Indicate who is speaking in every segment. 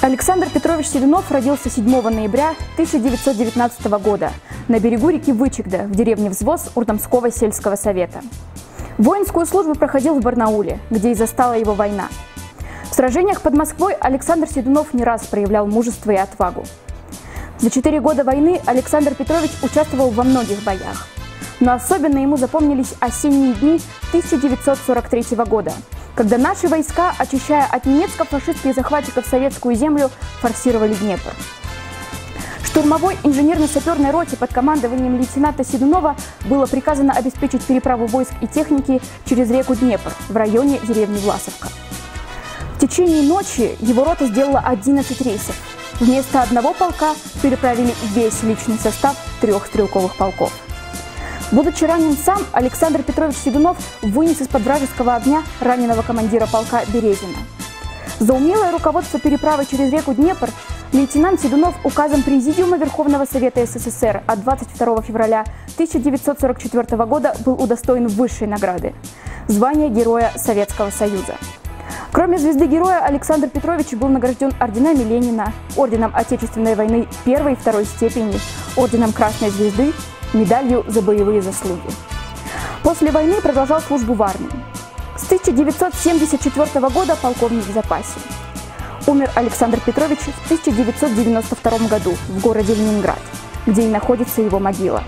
Speaker 1: Александр Петрович Седунов родился 7 ноября 1919 года на берегу реки Вычегда в деревне Взвоз Урдомского сельского совета. Воинскую службу проходил в Барнауле, где и застала его война. В сражениях под Москвой Александр Седунов не раз проявлял мужество и отвагу. За четыре года войны Александр Петрович участвовал во многих боях. Но особенно ему запомнились осенние дни 1943 года, когда наши войска, очищая от немецко-фашистских захватчиков советскую землю, форсировали Днепр. Штурмовой инженерно-саперной роте под командованием лейтенанта Седунова было приказано обеспечить переправу войск и техники через реку Днепр в районе деревни Власовка. В течение ночи его рота сделала 11 рейсов. Вместо одного полка переправили весь личный состав трех стрелковых полков – Будучи ранен сам, Александр Петрович Седунов вынес из-под вражеского огня раненого командира полка Березина. За умелое руководство переправы через реку Днепр лейтенант Седунов указом Президиума Верховного Совета СССР от 22 февраля 1944 года был удостоен высшей награды – звания Героя Советского Союза. Кроме звезды Героя, Александр Петрович был награжден орденами Ленина, орденом Отечественной войны первой и второй степени, орденом Красной Звезды медалью за боевые заслуги. После войны продолжал службу в армии. С 1974 года полковник в запасе. Умер Александр Петрович в 1992 году в городе Ленинград, где и находится его могила.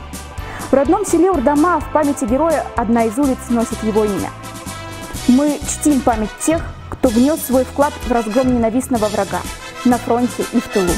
Speaker 1: В родном селе Урдама в памяти героя одна из улиц носит его имя. Мы чтим память тех, кто внес свой вклад в разгром ненавистного врага на фронте и в тылу.